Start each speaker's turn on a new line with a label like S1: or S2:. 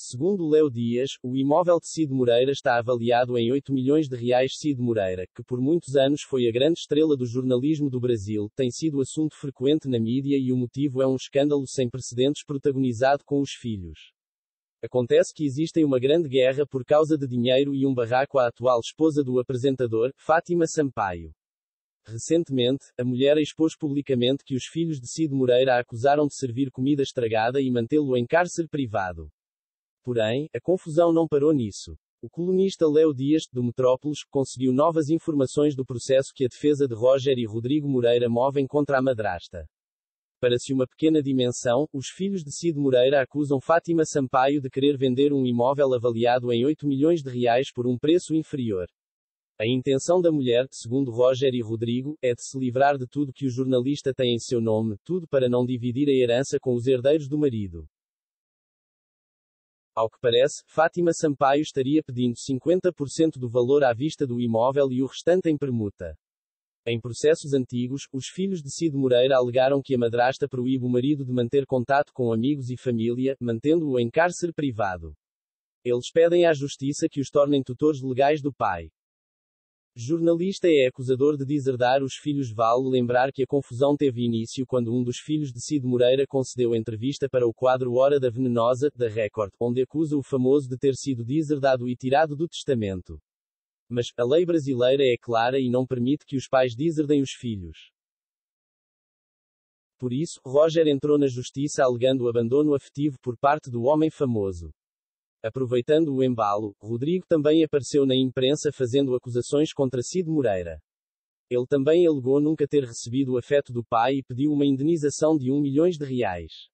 S1: Segundo Leo Dias, o imóvel de Cid Moreira está avaliado em 8 milhões de reais. Cid Moreira, que por muitos anos foi a grande estrela do jornalismo do Brasil, tem sido assunto frequente na mídia e o motivo é um escândalo sem precedentes protagonizado com os filhos. Acontece que existem uma grande guerra por causa de dinheiro e um barraco à atual esposa do apresentador, Fátima Sampaio. Recentemente, a mulher expôs publicamente que os filhos de Cid Moreira a acusaram de servir comida estragada e mantê-lo em cárcere privado. Porém, a confusão não parou nisso. O colunista Léo Dias, do Metrópolis, conseguiu novas informações do processo que a defesa de Roger e Rodrigo Moreira movem contra a madrasta. Para-se uma pequena dimensão, os filhos de Cid Moreira acusam Fátima Sampaio de querer vender um imóvel avaliado em 8 milhões de reais por um preço inferior. A intenção da mulher, segundo Roger e Rodrigo, é de se livrar de tudo que o jornalista tem em seu nome, tudo para não dividir a herança com os herdeiros do marido. Ao que parece, Fátima Sampaio estaria pedindo 50% do valor à vista do imóvel e o restante em permuta. Em processos antigos, os filhos de Cid Moreira alegaram que a madrasta proíbe o marido de manter contato com amigos e família, mantendo-o em cárcere privado. Eles pedem à justiça que os tornem tutores legais do pai. Jornalista é acusador de deserdar os filhos. Vale lembrar que a confusão teve início quando um dos filhos de Cid Moreira concedeu entrevista para o quadro Hora da Venenosa, da Record, onde acusa o famoso de ter sido deserdado e tirado do testamento. Mas, a lei brasileira é clara e não permite que os pais deserdem os filhos. Por isso, Roger entrou na justiça alegando abandono afetivo por parte do homem famoso. Aproveitando o embalo, Rodrigo também apareceu na imprensa fazendo acusações contra Cid Moreira. Ele também alegou nunca ter recebido o afeto do pai e pediu uma indenização de 1 milhões de reais.